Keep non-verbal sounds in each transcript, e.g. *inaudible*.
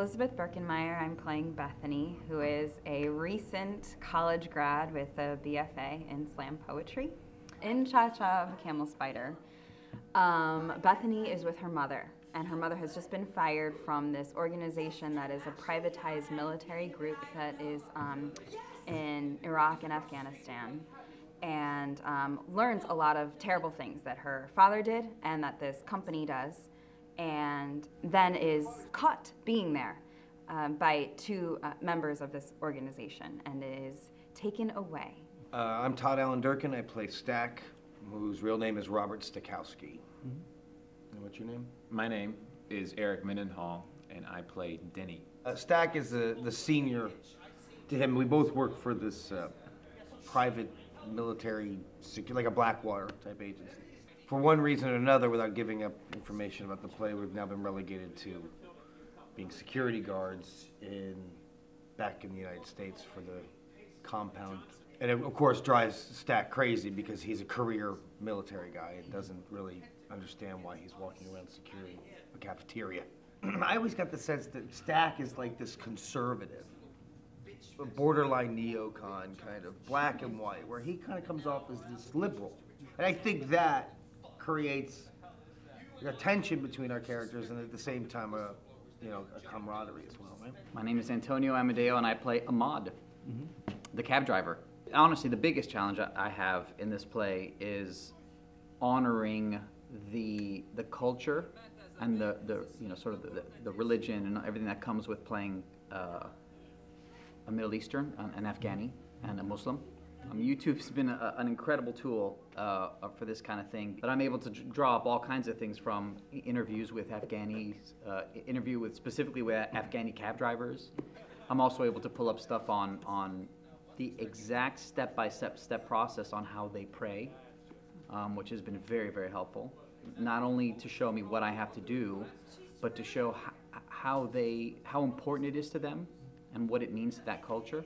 Elizabeth Birkenmeyer. I'm playing Bethany, who is a recent college grad with a BFA in slam poetry. In Cha Cha of Camel Spider, um, Bethany is with her mother, and her mother has just been fired from this organization that is a privatized military group that is um, in Iraq and Afghanistan and um, learns a lot of terrible things that her father did and that this company does, and then is caught being there um, by two uh, members of this organization and is taken away. Uh, I'm Todd Allen Durkin. I play Stack, whose real name is Robert Stakowski. Mm-hmm. And what's your name? My name is Eric Mendenhall, and I play Denny. Uh, Stack is the, the senior to him. We both work for this uh, private military, like a Blackwater type agency. For one reason or another, without giving up information about the play, we've now been relegated to being security guards in back in the United States for the compound. And it, of course, drives Stack crazy because he's a career military guy and doesn't really understand why he's walking around securing a cafeteria. *clears throat* I always got the sense that Stack is like this conservative borderline neocon kind of black and white, where he kind of comes off as this liberal. And I think that creates a tension between our characters and at the same time a, you know, a camaraderie as well, right? My name is Antonio Amadeo and I play Ahmad, mm-hmm. the cab driver. Honestly, the biggest challenge I have in this play is honoring the the culture and the, the you know sort of the, the religion and everything that comes with playing uh, a Middle Eastern, an Afghani, and a Muslim. Um, YouTube's been a, an incredible tool uh, for this kind of thing. But I'm able to draw up all kinds of things from interviews with Afghanis, uh, interview with specifically with Afghani cab drivers. I'm also able to pull up stuff on on the exact step-by-step step process on how they pray, um, which has been very very helpful. Not only to show me what I have to do, but to show how they how important it is to them and what it means to that culture?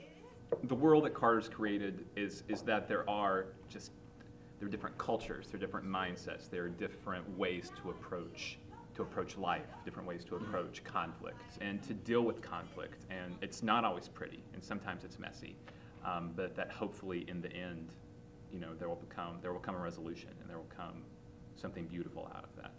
The world that Carter's created is, is that there are just there are different cultures, there are different mindsets, there are different ways to approach to approach life, different ways to approach conflict, and to deal with conflict. And it's not always pretty, and sometimes it's messy, um, but that hopefully in the end, you know, there will become there will come a resolution, and there will come something beautiful out of that.